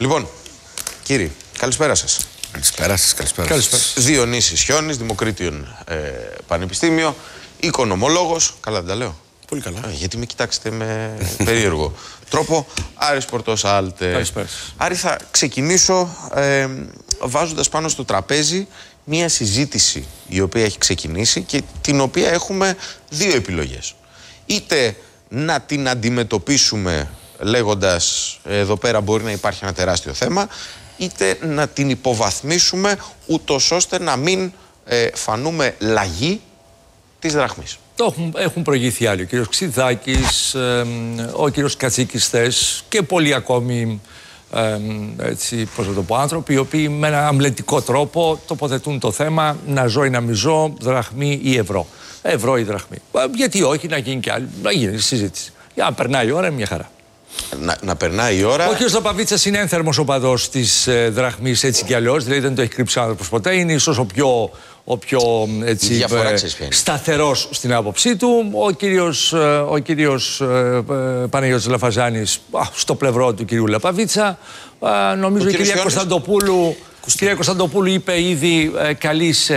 Λοιπόν, κύριοι, καλησπέρα σας. Καλησπέρα σας, καλησπέρα. Καλησπέρα. Διονύσης Χιόνης, Δημοκρίτιον ε, Πανεπιστήμιο, οικονομολόγος, καλά δεν τα λέω. Πολύ καλά. Ε, γιατί με κοιτάξετε με περίεργο τρόπο. Άρης Πορτός Άλτε. Καλησπέρα σας. Άρη, θα ξεκινήσω ε, βάζοντας πάνω στο τραπέζι μία συζήτηση η οποία έχει ξεκινήσει και την οποία έχουμε δύο επιλογές. Είτε να την αντιμετωπίσουμε λέγοντας εδώ πέρα μπορεί να υπάρχει ένα τεράστιο θέμα, είτε να την υποβαθμίσουμε ούτως ώστε να μην ε, φανούμε λαγί της δραχμής. Το έχουν, έχουν προηγηθεί άλλοι. Ο κύριος Ξιδάκης, εμ, ο κύριος Κατσίκης θες και πολλοί ακόμη εμ, έτσι, πώς να το πω, άνθρωποι οι οποίοι με ένα αμλετικό τρόπο τοποθετούν το θέμα να ζω ή να μη ζω, δραχμή ή ευρώ. Ευρώ ή δραχμή. Ε, Γιατί όχι, να γίνει και άλλη, να γίνει συζήτηση. Για να περνάει η ώρα, είναι μια χαρά. Να, να περνάει η ώρα. Ο κ. Λαπαβίτσα είναι ένθερμος οπαδό της ε, δραχμής έτσι κι αλλιώς. Δηλαδή δεν το έχει κρύψει ο άνθρωπος ποτέ. Είναι ίσως ο πιο, ο πιο έτσι, Η διαφορά ε, ξέρεις ποια είναι. σταθερός στην άποψή του. Ο κύριος, ε, ο κύριος ε, ε, Παναγιώτης Λαφαζάνης α, στο πλευρό του κυρίου Λαπαβίτσα. Α, νομίζω Ο η κύριος κυρία Ιωάννης. Κωνσταντοπούλου, η κυρία Κωνσταντοπούλου είπε ήδη ε, καλή σε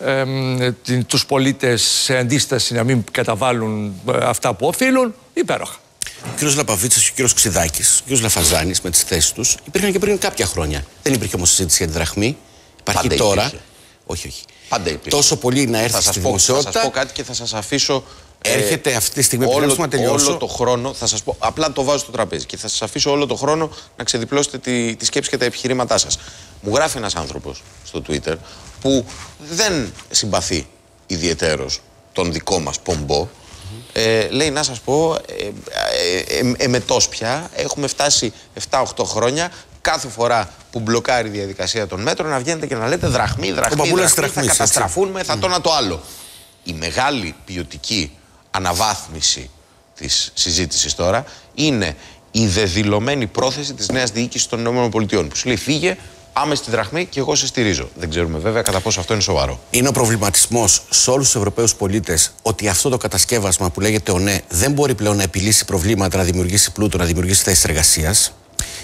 ε, μ, την- τους πολίτες σε αντίσταση να μην καταβάλουν ε, αυτά που οφείλουν. Υπέροχα. Ο κύριος Λαπαβίτσα και ο κύριος Ξιδάκη, ο κύριος Λαφαζάνης με τις θέσεις τους υπήρχαν και πριν κάποια χρόνια. Δεν υπήρχε όμως συζήτηση για τη δραχμή. Υπάρχει Πάντα τώρα. υπήρχε. Όχι, όχι. Πάντα υπήρχε. Τόσο πολύ να έρθει θα στη σας, πω, θα σας δημοσιότητα. πω κάτι και θα σας αφήσω ε, Έρχεται αυτή τη στιγμή, όλο, επιτρέψτε μου να τελειώσω. όλο το χρόνο, θα σας πω, απλά το βάζω στο τραπέζι και θα σας αφήσω όλο το χρόνο να ξεδιπλώσετε τη, τη σκέψη και τα επιχειρήματά σας. Μου γράφει ένας άνθρωπος στο Twitter που δεν συμπαθεί ιδιαιτέρως τον δικό μας πομπό. Ε, λέει να σας πω, ε, ε, ε, εμετός πια, έχουμε φτάσει 7-8 χρόνια, κάθε φορά που μπλοκάρει η διαδικασία των μέτρων να βγαίνετε και να λέτε δραχμή, δραχμή, παππούλας δραχμή, θα δραχμής, έτσι. καταστραφούν με θα το ένα το άλλο. Η μεγάλη ποιοτική αναβάθμιση της συζήτησης τώρα είναι η δεδηλωμένη πρόθεση της νέας διοίκησης των ΗΠΑ που σου λέει φύγε, πάμε στη δραχμή και εγώ σε στηρίζω. Δεν ξέρουμε βέβαια κατά πόσο αυτό είναι σοβαρό. Είναι ο προβληματισμός σε όλους τους Ευρωπαίους πολίτες ότι αυτό το κατασκεύασμα που λέγεται ΟΝΕ δεν μπορεί πλέον να επιλύσει προβλήματα, να δημιουργήσει πλούτο, να δημιουργήσει θέσεις εργασίας.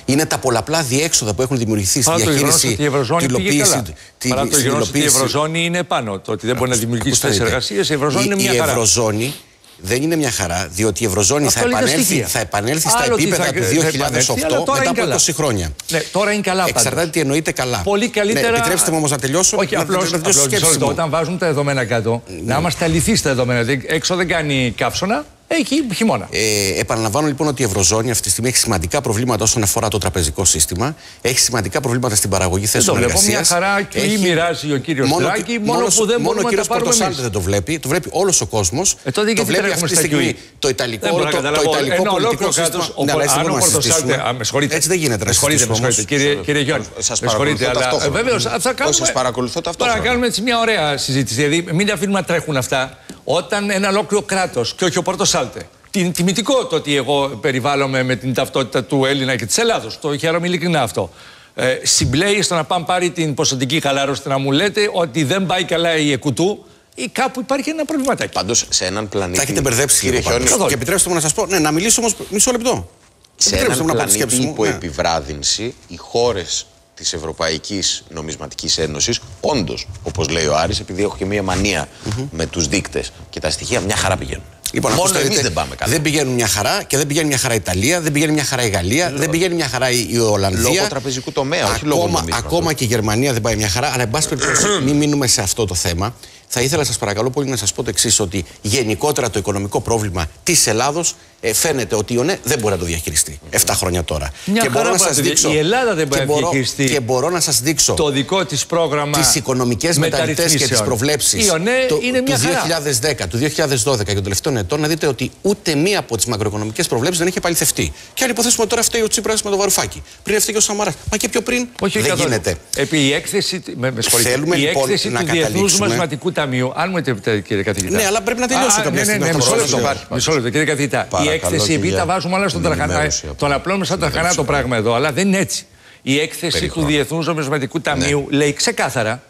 Είναι τα πολλαπλά διέξοδα που έχουν δημιουργηθεί στη Παρά το γεγονός διαχείριση, ότι η Ευρωζώνη τη πήγε υλοποίηση. καλά. τη- Παρά το στην γεγονός ότι η υλοποίηση- Ευρωζώνη είναι πάνω. Το ότι δεν μπορεί να δημιουργήσει Ακούστε θέσεις να δείτε. εργασίας. Η Ευρωζώνη είναι μια η χαρά. Ευρωζώνη δεν είναι μια χαρά, διότι η Ευρωζώνη Αυτό θα λέει τα επανέλθει, στοιχεία. θα επανέλθει στα Άλλο τι επίπεδα θα- του θα 2008 επανέλθει, αλλά τώρα μετά είναι από καλά. 20 χρόνια. Ναι, τώρα είναι καλά πάντως. Εξαρτάται τι εννοείται καλά. Πολύ καλύτερα. Ναι, επιτρέψτε μου όμως να τελειώσω. Όχι, να, απλώ να τελειώσω τη σκέψη μου. όταν βάζουν τα δεδομένα κάτω, να είμαστε αληθείς στα δεδομένα. Δηλαδή, Έξω δεν κάνει καύσωνα, έχει χειμώνα. Ε, επαναλαμβάνω λοιπόν ότι η Ευρωζώνη αυτή τη στιγμή έχει σημαντικά προβλήματα όσον αφορά το τραπεζικό σύστημα. Έχει σημαντικά προβλήματα στην παραγωγή Δεν θέσεων το βλέπω. εργασίας. Μια χαρά και ή μοιράζει ο κύριος Ντράγκη, μόνο, μόνος- που δεν μόνο μπορούμε ο να κύριος τα πάρουμε Πορτοσάλτε εμείς. δεν το βλέπει. Το βλέπει όλος ο κόσμος. Ε, τότε το γιατί βλέπει τρέχουμε αυτή τη στα στιγμή QE. το Ιταλικό, Δεν μπορώ το, να το, καταλάβω. Ιταλικό Ένα πολιτικό ολόκληρο σύστημα. κράτος, ο Ναι, αλλά έτσι δεν αν ο μπορούμε να Πορτοσάλτε- συζητήσουμε. Α, με συγχωρείτε. Έτσι δεν γίνεται να Με συγχωρείτε, με συζητήσουμε συγχωρείτε. όμως. Κύριε, κύριε Γιώργη, Σας με συγχωρείτε, παρακολουθώ αλλά ταυτόχρονα. βεβαίως θα Όχι, κάνουμε. σας παρακολουθώ Τώρα ταυτόχρονα. να κάνουμε έτσι μια ωραία συζήτηση. Δηλαδή, μην αφήνουμε να τρέχουν αυτά όταν ένα ολόκληρο κράτος και όχι ο Πορτοσάλτε. Την τιμητικό το ότι εγώ περιβάλλομαι με την ταυτότητα του Έλληνα και της Ελλάδος. Το χαίρομαι ειλικρινά αυτό. Ε, συμπλέει στο να πάμε πάρει την ποσοτική χαλάρωση να μου λέτε ότι δεν πάει καλά η εκουτού ή κάπου υπάρχει ένα προβληματάκι. Πάντως σε έναν πλανήτη... Τα έχετε μπερδέψει κύριε λίγο πάντως. Χιόνι, Και επιτρέψτε μου να σας πω, ναι, να μιλήσω όμως μισό λεπτό. σε Επιτρέψτε έναν μου να πω τη πλανήτη σκέψη μου. υπό ναι. επιβράδυνση, οι χώρες της Ευρωπαϊκής Νομισματικής Ένωσης, όντως, όπως λέει ο Άρης, επειδή έχω και μία μανία με τους δείκτες και τα στοιχεία, μια χαρά πηγαίνουν. Λοιπόν, Μόνο ακούστε, εμείς δείτε, δεν πάμε καλά. Δεν πηγαίνουν μια χαρά και δεν πηγαίνει μια χαρά η Ιταλία, δεν πηγαίνει μια χαρά η Γαλλία, δεν πηγαίνει μια χαρά η η Ολλανδία. Λόγω τραπεζικού τομέα, όχι λόγω ακόμα, νομίσματος. ακόμα και η Γερμανία δεν πάει μια χαρά. Αλλά, εν πάση περιπτώσει, μην μείνουμε σε αυτό το θέμα. Θα ήθελα, σας παρακαλώ πολύ, να σας πω το εξής: Ότι γενικότερα το οικονομικό πρόβλημα της Ελλάδος ε, φαίνεται ότι η ΟΝΕ δεν μπορεί να το διαχειριστεί 7 χρόνια τώρα. Μια και χαρά μπορώ να μπορεί να σας το δείξω. δει- η Ελλάδα δεν μπορεί και να μπορώ- διαχειριστεί Και μπορώ να σας δείξω Το δικό της πρόγραμμα. τις οικονομικές μεταρρυθμίσεις και τις μεταρρυθμίσεων. προβλέψεις Η ΟΝΕ είναι μια του χαρά. 2010, του 2012 και των τελευταίων ετών να δείτε ότι ούτε μία από τις μακροοικονομικές προβλέψεις δεν έχει επαληθευτεί. Και αν υποθέσουμε ότι τώρα φταίει ο Τσίπρας με το βαρουφάκι. Πριν έφταιγε ο Σαμαράς. Μα και πιο πριν Όχι, δεν καθόλου. γίνεται. Επί η έκθεση, με, με συγχωρείτε, Θέλουμε, η λοιπόν, έκθεση να του Διεθνούς καταλήξουμε- Νομισματικού Ταμείου, αν μου επιτρέπετε κύριε καθηγητά. Ναι, αλλά πρέπει να τελειώσω Α, κάποια ναι, ναι, στιγμή ναι, αυτό μισό το λεπτό. πρόβλημα. Μισό λεπτό, κύριε καθηγητά. Η Παρακαλώ έκθεση, και επειδή για τα βάζουμε όλα στον την τραχανά, ενημέρωση από τον απλώνουμε σαν τραχανά το πράγμα εδώ, αλλά δεν είναι έτσι. Η έκθεση του Διεθνούς Νομισματικού Ταμείου λέει ξεκάθαρα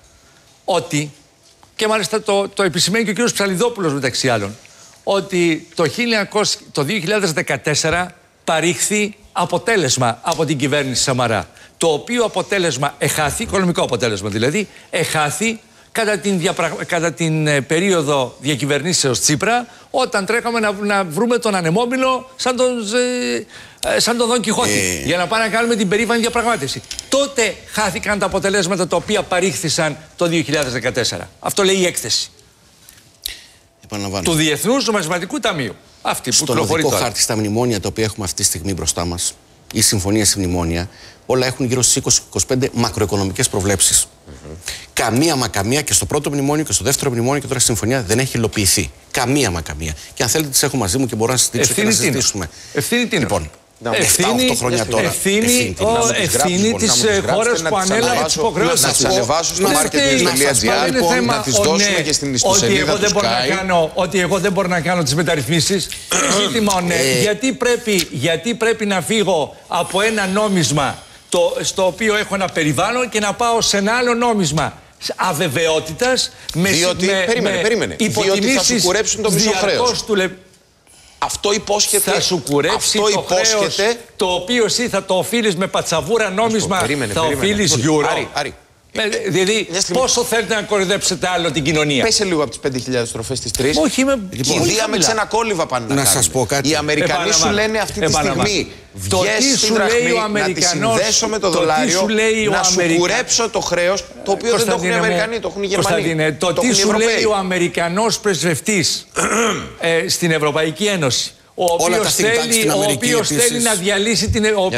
ότι, και μάλιστα το, το επισημαίνει και ο κ. Ψαλιδόπουλος μεταξύ άλλων, ότι το, 1900, το 2014 παρήχθη αποτέλεσμα από την κυβέρνηση Σαμαρά. Το οποίο αποτέλεσμα εχάθη, οικονομικό αποτέλεσμα δηλαδή, εχάθη κατά την, κατά την ε, περίοδο διακυβερνήσεως Τσίπρα όταν τρέχαμε να, να βρούμε τον ανεμόμυλο σαν τον, ε, ε, σαν τον Δον Κιχώτη για να πάμε να κάνουμε την περήφανη διαπραγμάτευση. Τότε χάθηκαν τα αποτελέσματα τα οποία παρήχθησαν το 2014. Αυτό λέει η έκθεση. Του Διεθνούς Νομισματικού Ταμείου. Αυτή που Στον οδικό χάρτη στα μνημόνια τα οποία έχουμε αυτή τη στιγμή μπροστά μας, ή συμφωνία στη μνημόνια, όλα έχουν γύρω στις 20-25 μακροοικονομικές προβλέψεις. Mm-hmm. Καμία μα καμία και στο πρώτο μνημόνιο και στο δεύτερο μνημόνιο και τώρα στη συμφωνία δεν έχει υλοποιηθεί. Καμία μα καμία. Και αν θέλετε, τις έχω μαζί μου και μπορώ να συζητήσω και να συζητήσουμε. Ευθύνη τι Λοιπόν, Ευθύνη, 7-8 χρόνια τώρα. Ευθύνη, ευθύνη της χώρας που ανέλαβε τις υποχρεώσεις. Να τις ανεβάσω στο marketing.gr να τις δώσουμε και στην ιστοσελίδα τους Sky. Ότι εγώ δεν μπορώ να κάνω τις μεταρρυθμίσεις. Ζήτημα ναι. Γιατί πρέπει να φύγω από ένα νόμισμα στο οποίο έχω ένα περιβάλλον και να πάω σε ένα άλλο νόμισμα; Αβεβαιότητας με, Διότι, με, περίμενε, με περίμενε. Διότι θα σου κουρέψουν το μισό χρέος. Του λε... Αυτό υπόσχεται. Θα σου κουρέψει αυτό το υπόσχεται, χρέος, το οποίο εσύ θα το οφείλεις με πατσαβούρα νόμισμα. Περίμενε, θα οφείλεις γιουρό. Άρη, Άρη. Ε, δηλαδή, πόσο θέλετε να κορυδέψετε άλλο την κοινωνία; Πέσε λίγο από τις 5.000 τροφέ της 3. Όχι, είμαι. Λοιπόν, Κηδεία με ξενακόλυβα πάνε να, να σας πω κάτι. Οι Αμερικανοί σου λένε αυτή τη στιγμή. Το τι σου λέει ο Αμερικανό. Να τη συνδέσω με το δολάριο. Να σου κουρέψω το χρέος το οποίο δεν το έχουν οι Αμερικανοί, το έχουν οι Γερμανοί. Το τι σου λέει ο Αμερικανός πρεσβευτής ε, στην Ευρωπαϊκή Ένωση ο οποίος θέλει, ο οποίος θέλει να διαλύσει την. Ο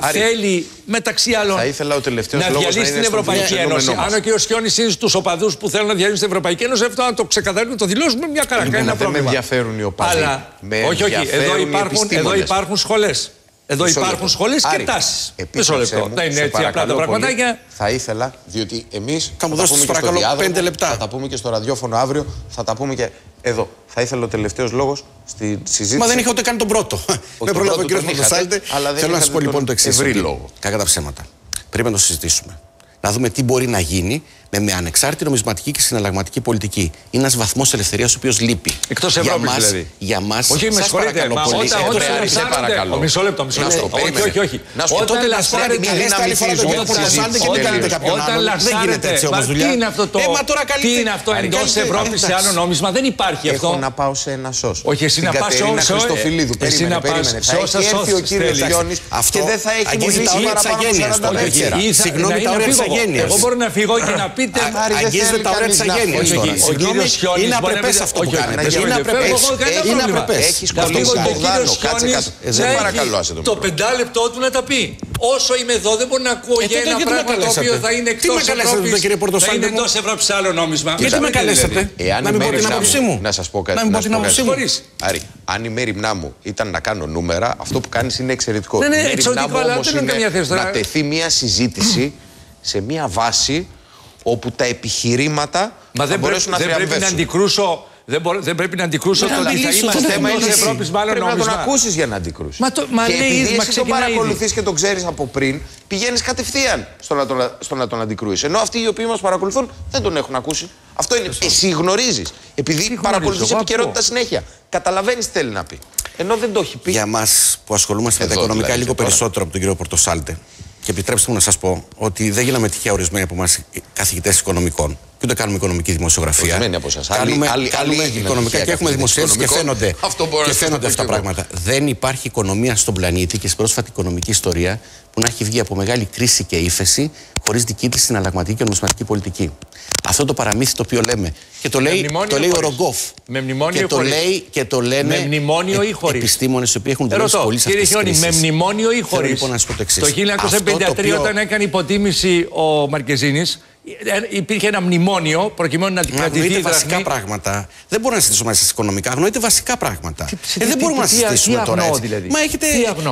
οποίο θέλει μεταξύ άλλων θα ήθελα ο να διαλύσει την Ευρωπαϊκή Ένωση. Αν ο κ. Χιόνι είναι στους οπαδούς που θέλουν να διαλύσουν την Ευρωπαϊκή Ένωση, αυτό να το ξεκαθαρίσουμε, το δηλώσουμε μια καρακά. Λοιπόν, δεν με ενδιαφέρουν οι οπαδοί. Αλλά, όχι, όχι, εδώ υπάρχουν, εδώ υπάρχουν σχολές. Εδώ υπάρχουν σχολές και τάσεις. Μισό λεπτό. Δεν είναι έτσι απλά τα πραγματάκια. Θα ήθελα, διότι εμείς. Θα μου δώσετε παρακαλώ πέντε λεπτά. Θα τα πούμε και στο ραδιόφωνο αύριο, θα τα πούμε και εδώ. Θα ήθελα ο τελευταίος λόγος στη συζήτηση. Μα δεν είχα ούτε καν τον πρώτο. Με πρόλαβε ο κ. Μοντοσάλτε. Θέλω να σας πω λοιπόν το εξής. Ευρύ λόγο. Κακά τα ψέματα. Πρέπει να το συζητήσουμε. Να δούμε τι μπορεί να γίνει με, με ανεξάρτητη νομισματική και συναλλαγματική πολιτική. Είναι ένας βαθμός ελευθερίας ο οποίος λείπει. Εκτός Ευρώπης δηλαδή. Για μα. Όχι, με συγχωρείτε. Μα όταν δεν παρακαλώ. Μισό λεπτό, μισό λεπτό. Όχι, όχι, όχι. Να σου πω τότε λασάρετε μια δύναμη φυσικού. Όταν λασάρετε. Τι είναι αυτό το. Τι είναι αυτό εντός Ευρώπης σε άλλο νόμισμα; Δεν υπάρχει αυτό. Έχω να πάω σε ένα σο. Όχι, εσύ να πας σε όσα. Χριστοφιλίδου. Περίμενε, περίμενε. Θα έχει έρθει ο κύριος Λιώνης και δεν θα έχει μιλήσει παραπάνω από 44. Συγγνώμη τα ωραία της αγένειας. Εγώ μπορώ να φύγω και να πείτε αγγίζετε τα ωραία τη αγένεια. Ο κύριος Χιόνι. Είναι απρεπές αυτό που κάνετε. Είναι απρεπές. Έχεις κολλήσει τον κύριος Κάτσε, κάτσε. Δεν παρακαλώ, άσε το πεντάλεπτό του να τα πει. Όσο είμαι εδώ δεν μπορεί να ακούω για ένα πράγμα το οποίο θα είναι εκτός Ευρώπης. Θα είναι εντό Ευρώπης σε άλλο νόμισμα. Γιατί με καλέσατε; Να μην πω την άποψή μου. Να σας πω κάτι. Να μην πω την άποψή μου. Άρη, αν η μέρημνά μου ήταν να κάνω νούμερα, αυτό που κάνεις είναι εξαιρετικό. Ναι, ναι, εξαιρετικό, αλλά δεν είναι καμία θέση. Να τεθεί μια συζήτηση σε μια βάση όπου τα επιχειρήματα Μα δεν, πρέπει, δεν πρέπει να αντικρούσω δεν, μπορώ, δεν πρέπει να αντικρούσω το ότι θα είμαστε θέμα τη Ευρώπης, μάλλον Πρέπει να τον ακούσεις για να αντικρούσεις. Μα, το, μα και λέει, επειδή μα εσύ τον παρακολουθείς και τον ξέρεις από πριν, πηγαίνεις κατευθείαν στο να τον, στο να τον αντικρούσει. Ενώ αυτοί οι οποίοι μας παρακολουθούν δεν τον έχουν ακούσει. Αυτό είναι. Εσύ γνωρίζεις. Επειδή παρακολουθείς επικαιρότητα συνέχεια. Καταλαβαίνεις τι θέλει να πει. Ενώ δεν το έχει πει. Για μας που ασχολούμαστε με τα οικονομικά δηλαδή, λίγο περισσότερο από τον κύριο Πορτοσάλτε, και επιτρέψτε μου να σας πω ότι δεν γίναμε τυχαία ορισμένοι από εμάς καθηγητές οικονομικών και ούτε κάνουμε οικονομική δημοσιογραφία. Ορισμένοι από εσάς. Κάνουμε, άλλοι, κάνουμε άλλοι οικονομικά και έχουμε δημοσιεύσει και φαίνονται, και φαίνονται αυτά τα πράγματα. Δεν υπάρχει οικονομία στον πλανήτη και στην πρόσφατη οικονομική ιστορία που να έχει βγει από μεγάλη κρίση και ύφεση χωρίς δική της συναλλαγματική και νομισματική πολιτική. Αυτό το παραμύθι το οποίο λέμε. Και το λέει, το λέει ο Ρογκόφ. Με μνημόνιο και, το λέει, και το λένε με μνημόνιο ή χωρίς. Επιστήμονες οι οποίοι έχουν δηλώσει πολύ σε Κύριε Χιόνι, με μνημόνιο ή χωρίς; Λοιπόν να σας πω το εξής. Το 1953 οποίο... όταν έκανε υποτίμηση ο Μαρκεζίνης, υπήρχε ένα μνημόνιο προκειμένου να αντικρατηθεί η βασικά πράγματα. Δεν μπορούμε να συζητήσουμε μέσα οικονομικά. Αγνοείτε βασικά πράγματα. ε, δεν μπορούμε να συζητήσουμε τώρα έτσι. Δηλαδή. Μα έχετε,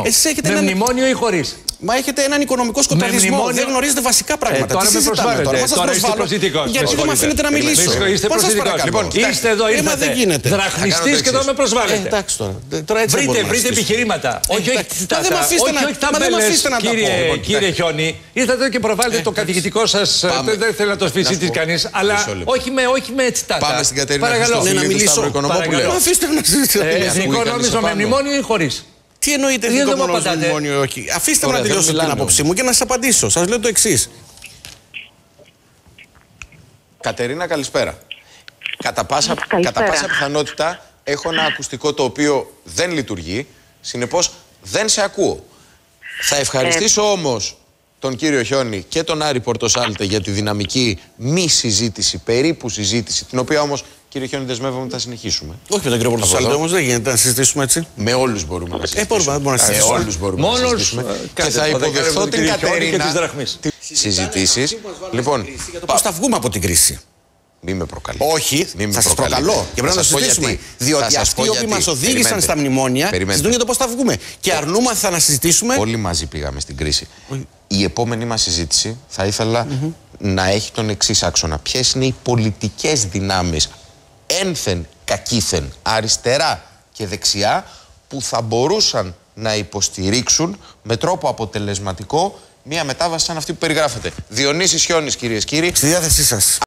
εσείς έχετε με ένα... μνημόνιο ή χωρίς; Μα έχετε έναν οικονομικό σκοταδισμό. Μνημόνιο... Δεν γνωρίζετε βασικά πράγματα. Ε, τώρα Τι με προσβάλλετε. Τώρα, τώρα είστε προσιτικός. Γιατί δεν με αφήνετε να μιλήσω. Είστε προσιτικός. Λοιπόν, είστε εδώ, ήρθατε. Δραχνιστής και εδώ με προσβάλλετε. Ε, εντάξει τώρα. Βρείτε, βρείτε επιχειρήματα. Όχι, όχι τα Κύριε Χιόνι, ήρθατε εδώ και προβάλλετε το καθηγητικό σας. Δεν θέλω να το σφίσει κανείς, αλλά όχι με, όχι με έτσι τάτα. Πάμε στην Κατερίνα Παρακαλώ. να μιλήσω. Αφήστε να συζητήσω. Εθνικό νόμισμα με μνημόνιο ή χωρίς; Τι εννοείται Δεν εθνικό μου απαντάτε. μνημόνιο, όχι; Αφήστε με Ωραία, να τελειώσω δεν την μιλάνε άποψή μου και να σας απαντήσω. Σας λέω το εξής. Κατερίνα, καλησπέρα. Κατά πάσα, Καλησπέρα. κατά πάσα πιθανότητα έχω ένα ακουστικό το οποίο δεν λειτουργεί, συνεπώς δεν σε ακούω. Θα ευχαριστήσω Ε. όμως τον κύριο Χιόνι και τον Άρη Πορτοσάλτε για τη δυναμική μη συζήτηση, περίπου συζήτηση, την οποία όμως κύριε Χιόνι δεσμεύομαι ότι θα συνεχίσουμε. Όχι με τον κύριο Πορτοσάλτη εδώ. όμως, δεν γίνεται να συζητήσουμε έτσι. Με όλους μπορούμε να συζητήσουμε. μπορούμε, μπορούμε να Με συζητήσουμε. όλους μπορούμε να Μόνος, συζητήσουμε. ε, Και κάντε θα το δεκάλεπτο υποδεχθώ του την κύριου Χιόνι και Κατερίνα της δραχμής. συζητήσεις. Λοιπόν, Πώς θα βγούμε από την κρίση; Μη με προκαλείς. Όχι, Μη με θα σας προκαλείτε. προκαλώ. Και πρέπει να σας το πω συζητήσουμε. γιατί. Θα Διότι σας αυτοί πω οι οποίοι γιατί. μας οδήγησαν Περιμένετε. στα μνημόνια Περιμένετε. συζητούν για το πώς θα βγούμε. Και αρνούμαθα να συζητήσουμε. Όλοι μαζί πήγαμε στην κρίση. Η επόμενη μας συζήτηση θα ηθελα να έχει τον εξής άξονα. Ποιες είναι οι πολιτικές δυνάμεις ένθεν κακήθεν αριστερά και δεξιά που θα μπορούσαν να υποστηρίξουν με τρόπο αποτελεσματικό μια μετάβαση σαν αυτή που περιγράφεται. Διονύσης Χιόνης κυρίες και κύριοι. Στη διάθεσή σας.